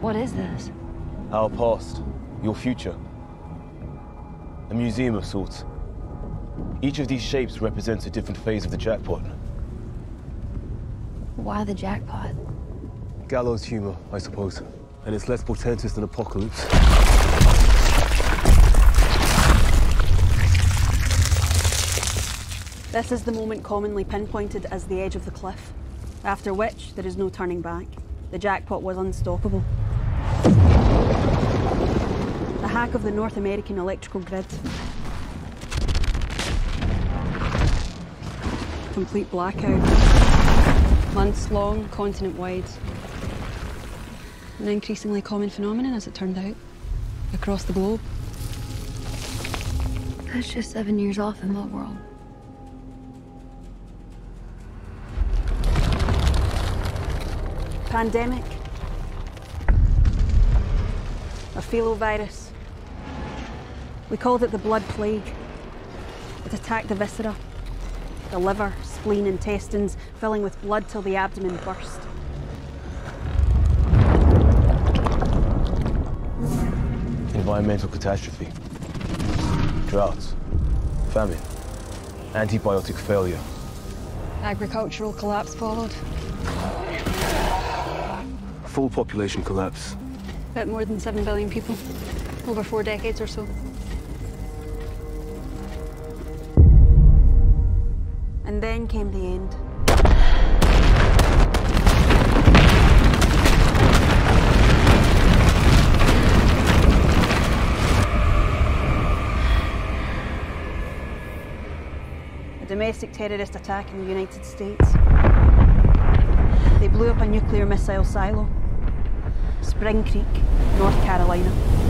What is this? Our past, your future. A museum of sorts. Each of these shapes represents a different phase of the jackpot. Why the jackpot? Gallows humor, I suppose. And it's less portentous than apocalypse. This is the moment commonly pinpointed as the edge of the cliff, after which there is no turning back. The jackpot was unstoppable. The hack of the North American electrical grid. Complete blackout. Months long, continent wide. An increasingly common phenomenon, as it turned out, across the globe. That's just seven years off in what world? Pandemic. A filovirus. We called it the blood plague. It attacked the viscera, the liver, spleen, intestines, filling with blood till the abdomen burst. Environmental catastrophe. Droughts. Famine. Antibiotic failure. Agricultural collapse followed. Full population collapse. About more than 7 billion people. Over four decades or so. And then came the end. A domestic terrorist attack in the United States. They blew up a nuclear missile silo. Spring Creek, North Carolina.